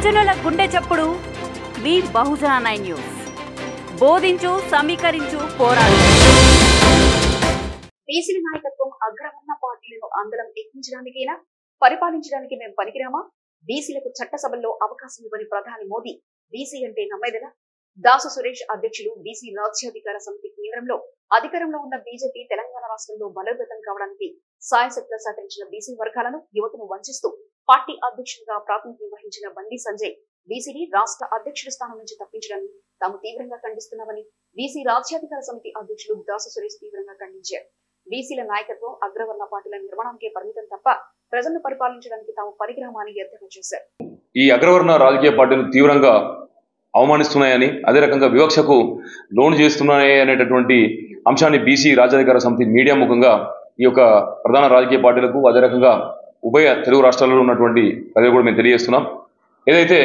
చప్పుడు. మీ బహుజన న్యూస్. బోధించు సమీకరించు పోరాడు. బీసీల నాయకత్వం అగ్రవర్ణ పార్టీలను అందరం ఎక్కించడానికైనా? పరిపాలించడానికి మేము పనికిరామా? బీసీలకు చట్టసభల్లో అవకాశం ఇవ్వని ప్రధాని మోదీ బీసీ అంటే నమ్మేదనా? దాసు సురేష్ అధ్యక్షులు బీసీ రాజ్యాధికార సమితి కేంద్రంలో అధికారంలో ఉన్న బీజేపీ తెలంగాణ రాష్ట్రంలో బలోపేతం కావడానికి సాయశక్తిగా సహకరించిన బీసీ వర్గాలను యువతను వంచిస్తూ పార్టీ అధ్యక్షుడిగా ప్రాతినిధ్యం వహించిన బండి సంజయ్ బీసీని రాష్ట్ర అధ్యక్షుడి స్థానం నుంచి తప్పించడాన్ని తాము తీవ్రంగా ఖండిస్తున్నామని బీసీ రాజ్యాధికార సమితి అధ్యక్షులు దాసు సురేష్ తీవ్రంగా ఖండించారు. బీసీల నాయకత్వం అగ్రవర్ణ పార్టీల నిర్మాణానికే పరిమితం తప్ప ప్రజలను పరిపాలించడానికి తాము పరిగ్రహమాన్ని చేశారు. ఈ అగ్రవర్ణ రాజకీయ పార్టీలు తీవ్రంగా అవమానిస్తున్నాయని అదే రకంగా వివక్షకు లోన్ చేస్తున్నాయి అనేటటువంటి అంశాన్ని బీసీ రాజ్యాధికార సమితి మీడియా ముఖంగా ఈ యొక్క ప్రధాన రాజకీయ పార్టీలకు అదే రకంగా ఉభయ తెలుగు రాష్ట్రాల్లో ఉన్నటువంటి ప్రజలు కూడా మేము తెలియజేస్తున్నాం. ఏదైతే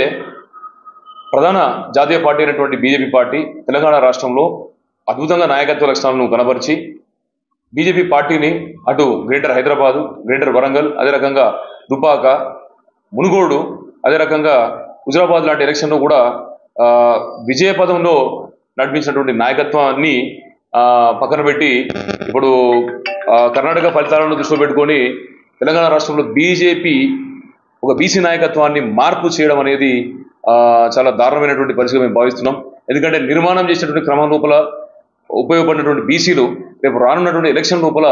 ప్రధాన జాతీయ పార్టీ అయినటువంటి బీజేపీ పార్టీ తెలంగాణ రాష్ట్రంలో అద్భుతంగా నాయకత్వ లక్షణాలను కనబరిచి బీజేపీ పార్టీని అటు గ్రేటర్ హైదరాబాదు గ్రేటర్ వరంగల్ అదే రకంగా దుపాక మునుగోడు అదే రకంగా హుజరాబాద్ లాంటి ఎలక్షన్లో కూడా ఆ, విజయ పదంలో నడిపించినటువంటి నాయకత్వాన్ని పక్కన పెట్టి ఇప్పుడు కర్ణాటక ఫలితాలను దృష్టిలో పెట్టుకొని తెలంగాణ రాష్ట్రంలో బీజేపీ ఒక బీసీ నాయకత్వాన్ని మార్పు చేయడం అనేది చాలా దారుణమైనటువంటి పరిస్థితి మేము భావిస్తున్నాం. ఎందుకంటే నిర్మాణం చేసినటువంటి క్రమం లోపల ఉపయోగపడినటువంటి బీసీలు రేపు రానున్నటువంటి ఎలక్షన్ లోపల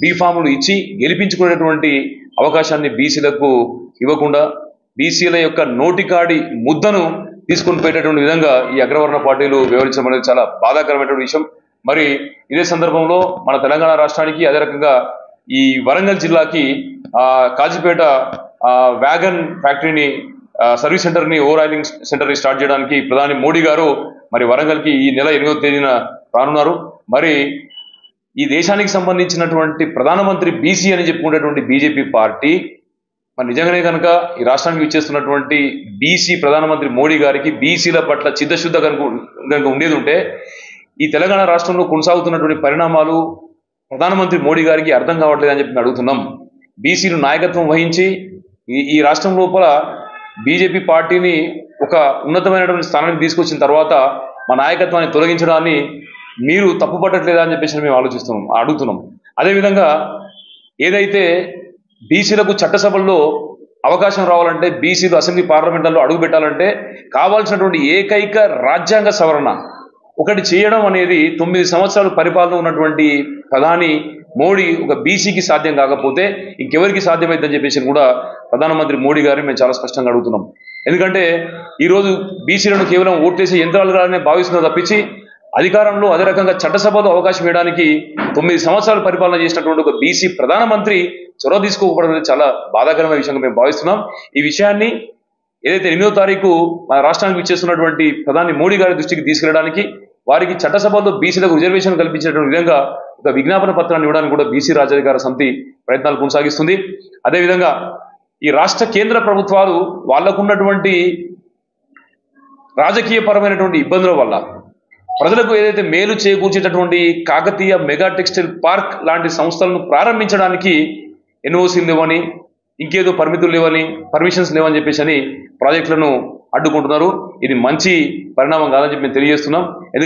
బీఫాములు ఇచ్చి గెలిపించుకునేటువంటి అవకాశాన్ని బీసీలకు ఇవ్వకుండా బీసీల యొక్క నోటికాడి ముద్దను తీసుకొని పోయేటటువంటి విధంగా ఈ అగ్రవర్ణ పార్టీలు వివరించడం అనేది చాలా బాధాకరమైనటువంటి విషయం. మరి ఇదే సందర్భంలో మన తెలంగాణ రాష్ట్రానికి అదే రకంగా ఈ వరంగల్ జిల్లాకి కాజీపేట ఆ, వ్యాగన్ ఫ్యాక్టరీని సర్వీస్ సెంటర్ని ఓవర్ సెంటర్ని స్టార్ట్ చేయడానికి ప్రధాని మోడీ గారు మరి వరంగల్కి ఈ నెల ఎనిమిదో తేదీన రానున్నారు. మరి ఈ దేశానికి సంబంధించినటువంటి ప్రధానమంత్రి బీసీ అని చెప్పుకునేటువంటి బీజేపీ పార్టీ మరి నిజంగానే కనుక ఈ రాష్ట్రానికి ఇచ్చేస్తున్నటువంటి బీసీ ప్రధానమంత్రి మోడీ గారికి బీసీల పట్ల చిత్తశుద్ధ కనుక కనుక ఉండేది ఉంటే ఈ తెలంగాణ రాష్ట్రంలో కొనసాగుతున్నటువంటి పరిణామాలు ప్రధానమంత్రి మోడీ గారికి అర్థం కావట్లేదని చెప్పి అడుగుతున్నాం. బీసీలు నాయకత్వం వహించి ఈ ఈ రాష్ట్రం లోపల బీజేపీ పార్టీని ఒక ఉన్నతమైనటువంటి స్థానానికి తీసుకొచ్చిన తర్వాత మా నాయకత్వాన్ని తొలగించడాన్ని మీరు తప్పుపట్టట్లేదా అని చెప్పేసి మేము ఆలోచిస్తున్నాం అడుగుతున్నాం. అదేవిధంగా ఏదైతే బీసీలకు చట్టసభల్లో అవకాశం రావాలంటే బీసీలు అసెంబ్లీ పార్లమెంట్లలో అడుగు పెట్టాలంటే కావాల్సినటువంటి ఏకైక రాజ్యాంగ సవరణ ఒకటి చేయడం అనేది తొమ్మిది సంవత్సరాలు పరిపాలన ఉన్నటువంటి ప్రధాని మోడీ ఒక బీసీకి సాధ్యం కాకపోతే ఇంకెవరికి సాధ్యమైందని చెప్పేసి కూడా ప్రధానమంత్రి మోడీ గారిని మేము చాలా స్పష్టంగా అడుగుతున్నాం. ఎందుకంటే ఈరోజు బీసీలను కేవలం ఓట్లేసే యంత్రాలుగానే భావిస్తున్నారు తప్పించి అధికారంలో అదే రకంగా చట్టసభలో అవకాశం ఇవ్వడానికి తొమ్మిది సంవత్సరాలు పరిపాలన చేసినటువంటి ఒక బీసీ ప్రధానమంత్రి చొరవ తీసుకోకపోవడం అనేది చాలా బాధాకరమైన విషయంగా మేము భావిస్తున్నాం. ఈ విషయాన్ని ఏదైతే ఎనిమిదో తారీఖు మన రాష్ట్రానికి ఇచ్చేస్తున్నటువంటి ప్రధాని మోడీ గారి దృష్టికి తీసుకెళ్ళడానికి వారికి చట్టసభలో బీసీలకు రిజర్వేషన్ కల్పించేటువంటి విధంగా ఒక విజ్ఞాపన పత్రాన్ని ఇవ్వడానికి కూడా బీసీ రాజాధికార సమితి ప్రయత్నాలు కొనసాగిస్తుంది. అదేవిధంగా ఈ రాష్ట్ర కేంద్ర ప్రభుత్వాలు వాళ్ళకున్నటువంటి రాజకీయ పరమైనటువంటి ఇబ్బందుల వల్ల ప్రజలకు ఏదైతే మేలు చేకూర్చేటటువంటి కాకతీయ మెగా టెక్స్టైల్ పార్క్ లాంటి సంస్థలను ప్రారంభించడానికి ఎన్ఓసీలు లేవని ఇంకేదో పరిమితులు లేవని పర్మిషన్స్ లేవని చెప్పేసి అని ప్రాజెక్టులను అడ్డుకుంటున్నారు. ఇది మంచి పరిణామం కాదని చెప్పి మేము తెలియజేస్తున్నాం.